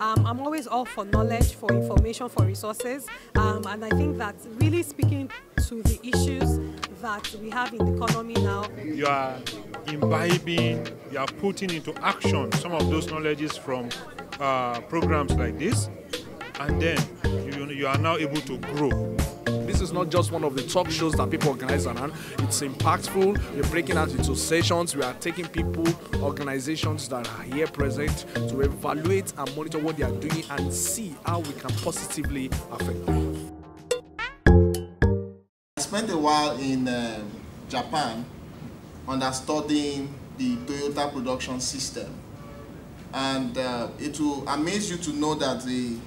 Um, I'm always all for knowledge, for information, for resources. Um, and I think that really speaking to the issues that we have in the economy now. You are imbibing, you are putting into action some of those knowledges from uh, programs like this, and then you, you are now able to grow. This is not just one of the talk shows that people organize around. It's impactful. We're breaking out into sessions. We are taking people, organizations that are here present to evaluate and monitor what they are doing and see how we can positively affect them. I spent a while in uh, Japan understudying the Toyota production system. And uh, it will amaze you to know that the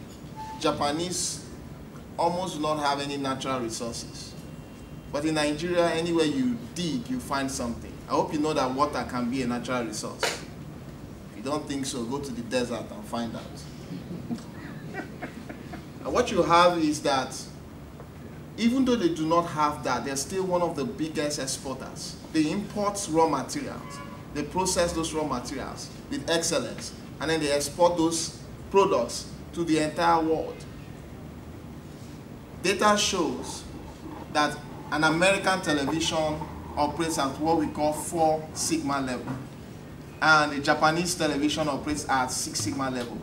Japanese almost do not have any natural resources. But in Nigeria, anywhere you dig, you find something. I hope you know that water can be a natural resource. If you don't think so, go to the desert and find out. and what you have is that even though they do not have that, they're still one of the biggest exporters. They import raw materials. They process those raw materials with excellence, and then they export those products to the entire world. Data shows that an American television operates at what we call four sigma level. And a Japanese television operates at six sigma level.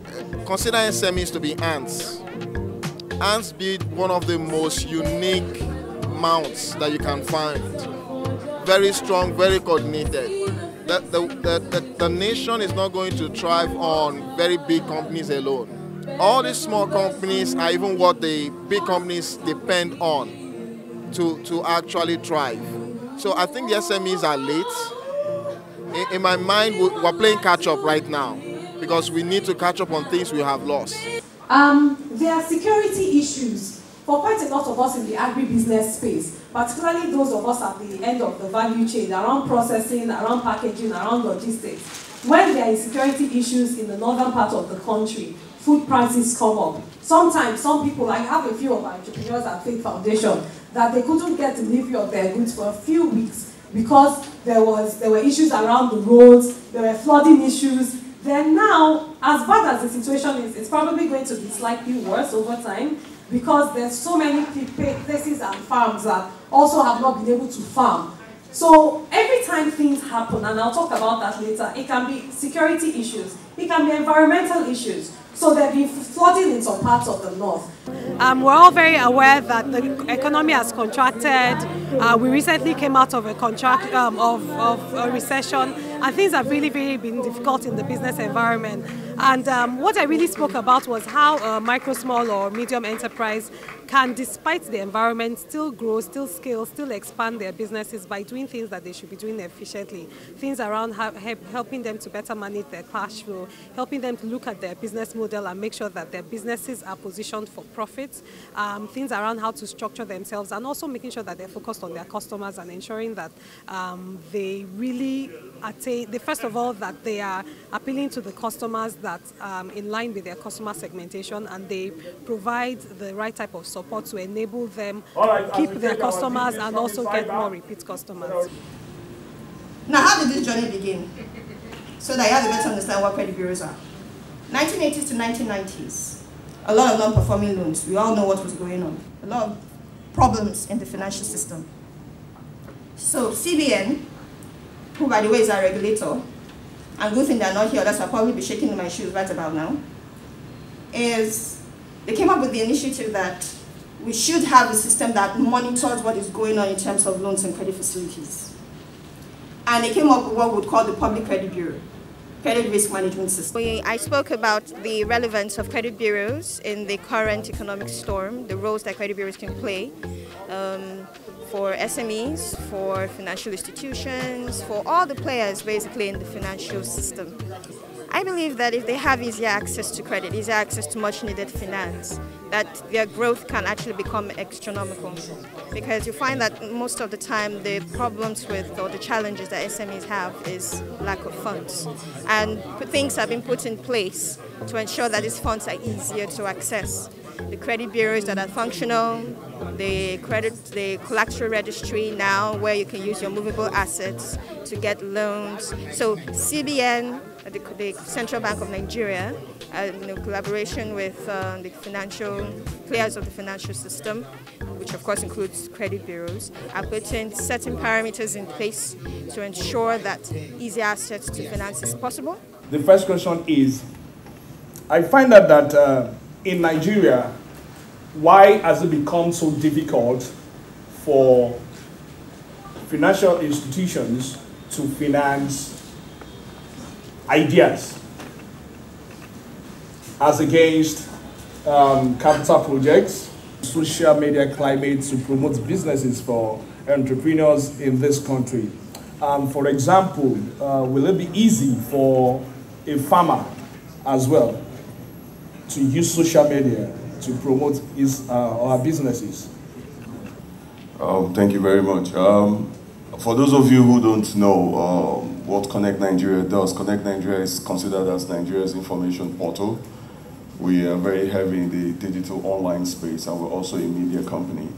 Consider SMEs to be ants. Ants build one of the most unique mounts that you can find. Very strong, very coordinated. The, the, the, the, the nation is not going to thrive on very big companies alone all these small companies are even what the big companies depend on to, to actually thrive. So I think the SMEs are late. In, in my mind, we're playing catch up right now because we need to catch up on things we have lost. Um, there are security issues for quite a lot of us in the agribusiness space, particularly those of us at the end of the value chain, around processing, around packaging, around logistics. When there are security issues in the northern part of the country, food prices come up. Sometimes some people, I have a few of our entrepreneurs at FATE Foundation, that they couldn't get delivery of their goods for a few weeks because there was there were issues around the roads, there were flooding issues. Then now, as bad as the situation is, it's probably going to be slightly worse over time because there's so many places and farms that also have not been able to farm. So every time things happen, and I'll talk about that later, it can be security issues, it can be environmental issues. So there'll be flooding in some parts of the north. Um, we're all very aware that the economy has contracted. Uh, we recently came out of a contract um, of, of a recession, and things have really, really been difficult in the business environment. And um, what I really spoke about was how a micro, small, or medium enterprise can, despite the environment, still grow, still scale, still expand their businesses by doing things that they should be doing efficiently. Things around helping them to better manage their cash flow, helping them to look at their business model and make sure that their businesses are positioned for profit. Um, things around how to structure themselves and also making sure that they're focused on their customers and ensuring that um, they really attain, they, first of all, that they are appealing to the customers that um, in line with their customer segmentation and they provide the right type of support to enable them right, keep their customers and also get more repeat customers. Now, how did this journey begin? So that you have a better understand what credit bureaus are. 1980s to 1990s, a lot of non-performing loans. We all know what was going on. A lot of problems in the financial system. So CBN, who by the way is our regulator, and good thing they're not here, that's I'll probably be shaking in my shoes right about now, is they came up with the initiative that we should have a system that monitors what is going on in terms of loans and credit facilities. And they came up with what we would call the Public Credit Bureau, credit risk management system. We, I spoke about the relevance of credit bureaus in the current economic storm, the roles that credit bureaus can play. Um, for SMEs, for financial institutions, for all the players basically in the financial system. I believe that if they have easier access to credit, easier access to much needed finance, that their growth can actually become astronomical. Because you find that most of the time the problems with or the challenges that SMEs have is lack of funds. And things have been put in place to ensure that these funds are easier to access. The credit bureaus that are functional, the credit, the collateral registry now where you can use your movable assets to get loans. So CBN, the, the Central Bank of Nigeria, uh, in collaboration with uh, the financial players of the financial system, which of course includes credit bureaus, are putting certain parameters in place to ensure that easy access to finance is possible. The first question is, I find that, that uh, in Nigeria, why has it become so difficult for financial institutions to finance ideas as against um, capital projects, social media climate to promote businesses for entrepreneurs in this country. Um, for example, uh, will it be easy for a farmer as well to use social media to promote his uh, our businesses? Um, thank you very much. Um, for those of you who don't know um, what Connect Nigeria does, Connect Nigeria is considered as Nigeria's information portal. We are very heavy in the digital online space and we're also a media company.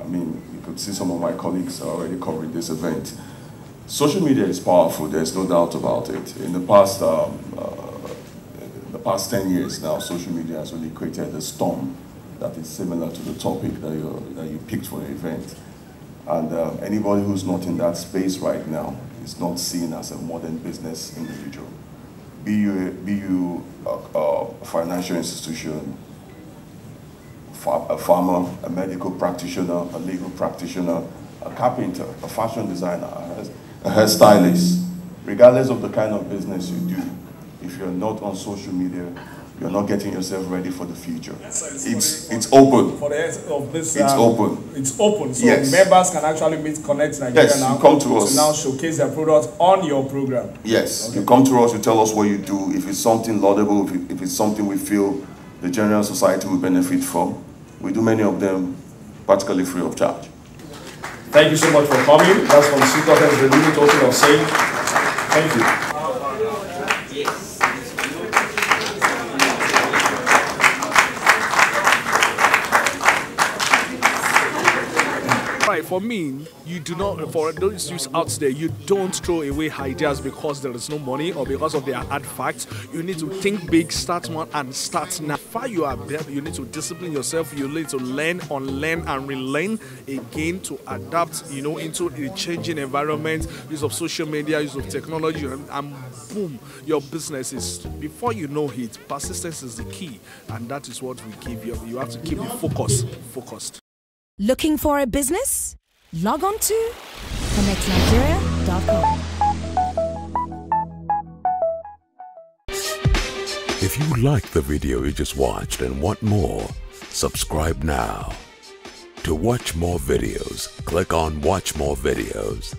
I mean, you could see some of my colleagues are already covering this event. Social media is powerful, there's no doubt about it. In the past, um, uh, past 10 years now, social media has really created a storm that is similar to the topic that you, that you picked for the event. And uh, anybody who's not in that space right now is not seen as a modern business individual. Be you, be you a, a financial institution, a farmer, a medical practitioner, a legal practitioner, a carpenter, a fashion designer, a hairstylist, regardless of the kind of business you do, if you're not on social media, you're not getting yourself ready for the future. It's it's open. For the of this, it's um, open. It's open, so yes. members can actually meet Connect Nigeria yes, now. You come to us to now showcase their products on your program. Yes, okay. you come to us. You tell us what you do. If it's something laudable, if, it, if it's something we feel the general society will benefit from, we do many of them practically free of charge. Thank you so much for coming. That's from Secret Release Total of Saying. Thank you. For me, you do not, for those youths out there, you don't throw away ideas because there is no money or because of their hard facts. You need to think big, start one, and start now. Far you are there, you need to discipline yourself. You need to learn, unlearn, and relearn again to adapt, you know, into a changing environment, use of social media, use of technology, and, and boom, your business is, before you know it, persistence is the key. And that is what we give you. You have to keep the focus focused. Looking for a business? Log on to connectnigeria.com. If you like the video you just watched and want more, subscribe now. To watch more videos, click on Watch More Videos